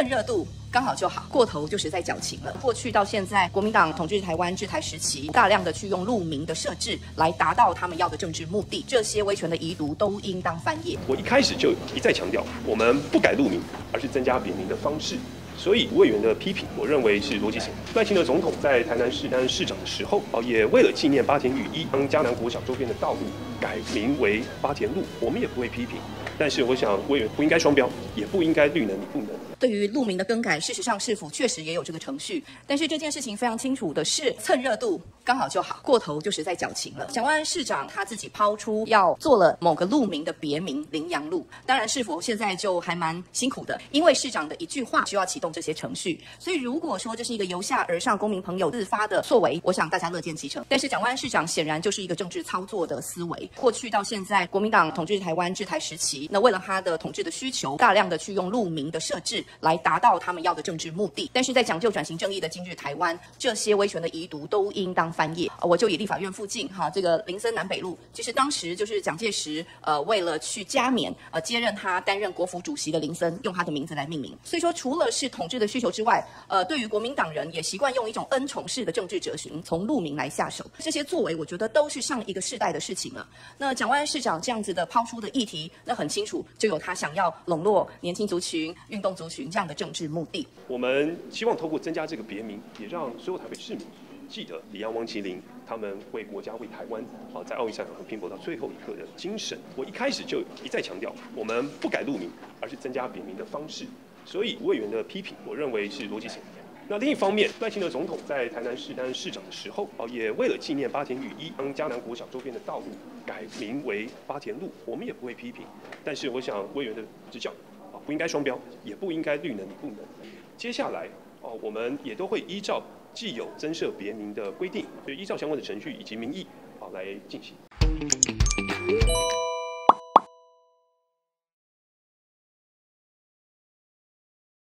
蹭热度刚好就好，过头就实在矫情了。过去到现在，国民党统治台湾治台时期，大量的去用路名的设置来达到他们要的政治目的，这些威权的遗毒都应当翻页。我一开始就一再强调，我们不改路名，而是增加别名的方式。所以吴委员的批评，我认为是逻辑性。赖清德总统在台南市担任市长的时候，哦，也为了纪念八田雨衣，将嘉南国小周边的道路改名为八田路，我们也不会批评。但是我想，我也不应该双标，也不应该绿能你不能。对于路名的更改，事实上市府确实也有这个程序，但是这件事情非常清楚的是，蹭热度刚好就好，过头就实在矫情了。蒋万安市长他自己抛出要做了某个路名的别名羚羊路，当然是否现在就还蛮辛苦的，因为市长的一句话需要启动这些程序，所以如果说这是一个由下而上公民朋友自发的作为，我想大家乐见其成。但是蒋万安市长显然就是一个政治操作的思维，过去到现在国民党统治台湾治台时期，那为了他的统治的需求，大量的去用路名的设置。来达到他们要的政治目的，但是在讲究转型正义的今日台湾，这些威权的遗毒都应当翻页。我就以立法院附近哈这个林森南北路，其实当时就是蒋介石呃为了去加冕呃接任他担任国府主席的林森，用他的名字来命名。所以说，除了是统治的需求之外，呃，对于国民党人也习惯用一种恩宠式的政治哲学，从路名来下手。这些作为，我觉得都是上一个世代的事情了。那蒋万安市长这样子的抛出的议题，那很清楚就有他想要笼络年轻族群、运动族群这样的。政治目的，我们希望透过增加这个别名，也让所有台北市民记得李阳、王麒麟他们为国家、为台湾啊，在奥运赛场上拼搏到最后一刻的精神。我一开始就一再强调，我们不改路名，而是增加别名的方式。所以委员的批评，我认为是逻辑性。那另一方面，赖清德总统在台南市担任市长的时候，哦，也为了纪念八田雨衣，将嘉南国小周边的道路改名为八田路，我们也不会批评。但是我想委员的指教。啊不应该双标，也不应该绿能与不能。接下来哦，我们也都会依照既有增设别名的规定，就依照相关的程序以及民意啊来进行。